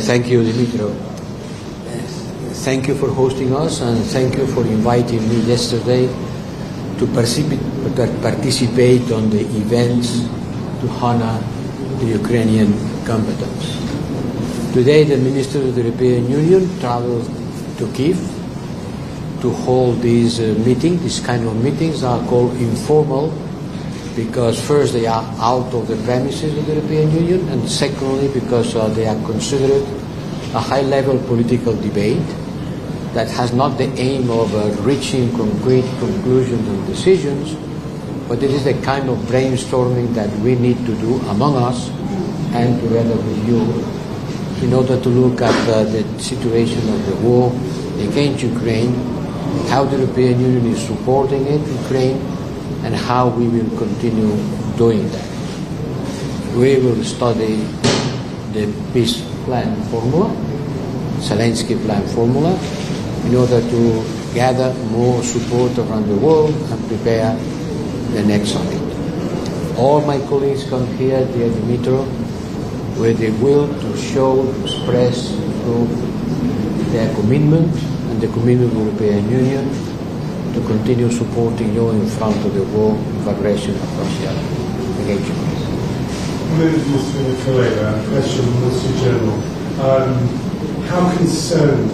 Thank you, Dmytro. Thank you for hosting us and thank you for inviting me yesterday to participate on the events to honor the Ukrainian combatants. Today, the Minister of the European Union traveled to Kyiv to hold these uh, meetings. These kind of meetings are called informal because first they are out of the premises of the European Union and secondly because uh, they are considered a high-level political debate that has not the aim of uh, reaching concrete conclusions and decisions, but it is the kind of brainstorming that we need to do among us and together with you in order to look at uh, the situation of the war against Ukraine, how the European Union is supporting it, Ukraine, and how we will continue doing that. We will study the peace plan formula, Zelensky plan formula, in order to gather more support around the world and prepare the next summit. All my colleagues come here, dear Dmytro, with the will to show, to express, through their commitment and the commitment of the European Union to continue supporting you in front of the war of aggression of Russia against Ukraine. Mr. Kuleba, question, Mr. General. Um, how concerned